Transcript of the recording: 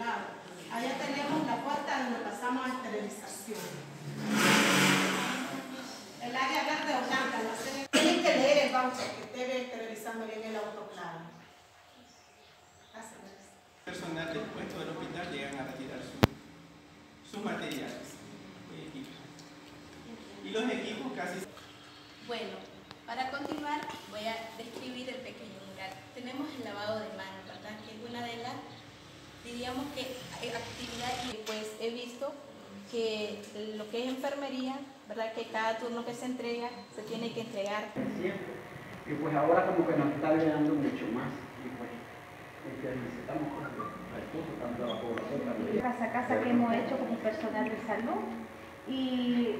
Allá tenemos la puerta donde pasamos a esterilización. El área verde o blanca, no sé. Tienen que leer el voucher que esté esterilizando bien el autoclave. Gracias. personal del puesto del hospital llegan a retirar su- sus materiales equipos. Y los equipos casi Bueno, para continuar voy a describir el pequeño mural. Tenemos el lavado de manos, ¿verdad? Que es una de las, diríamos que actividades y pues he visto que lo que es enfermería, ¿verdad? Que cada turno que se entrega se tiene que entregar siempre. Y pues ahora como que nos está llegando mucho más. Y pues necesitamos recursos tanto la población también. casa a casa que hemos hecho como personal de salud y